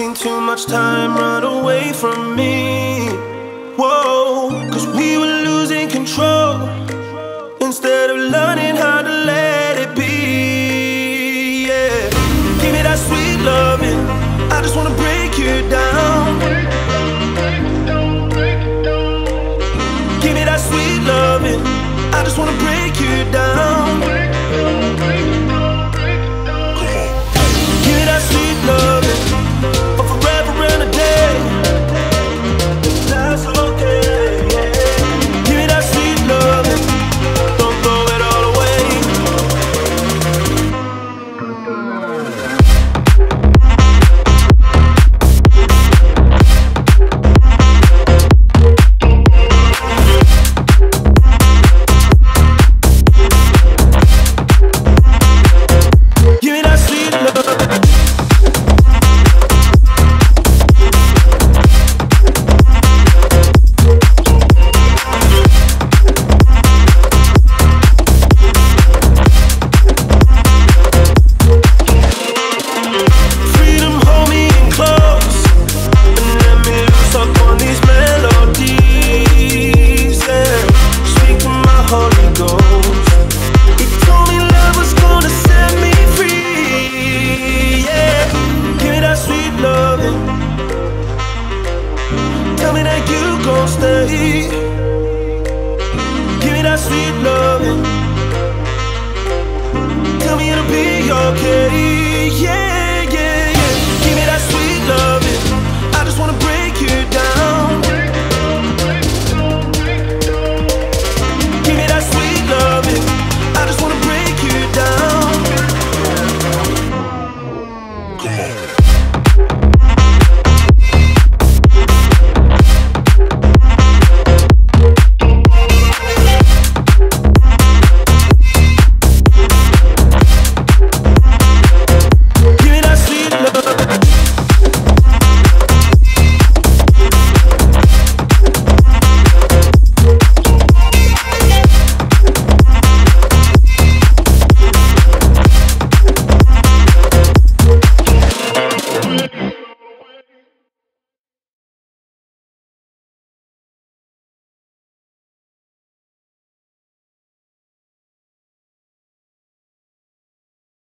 seen too much time run away from me. Whoa, cause we were losing control instead of learning how to let it be. Yeah, give me that sweet loving. I just wanna break you down. Give me that sweet loving. I just wanna break you sweet loving. Tell me it'll be okay. Yeah.